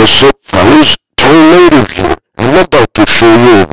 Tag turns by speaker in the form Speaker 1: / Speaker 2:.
Speaker 1: What's up, fellas? Tornado here. I'm about to show you a